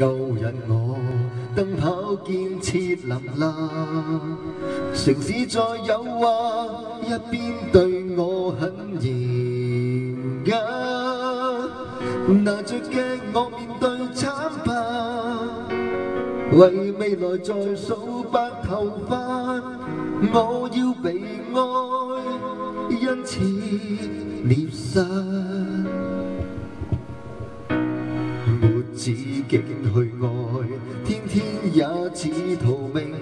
勾引我灯泡建设林立，城市再诱惑，一边对我很严格，拿着镜我面对惨白，为未来再数白头发，我要被爱，因此流失。只景去爱，天天也似逃命。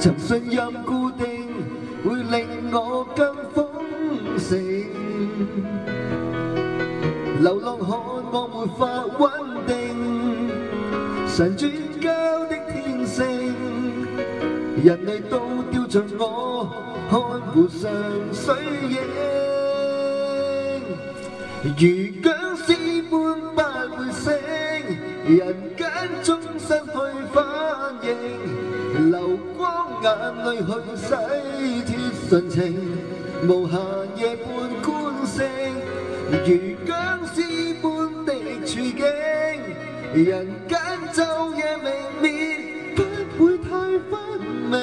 曾信任固定，会令我更丰盛。流浪汉我没法稳定，神绝交的天性，人类都吊着我，看湖上水影，如僵尸般不会人间终身去反映，流光眼泪去洗脱纯情，无暇夜半观星，如僵尸般的处境。人间昼夜未灭，不会太分明，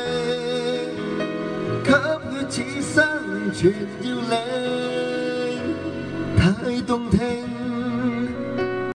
给予此生全要领，太动听。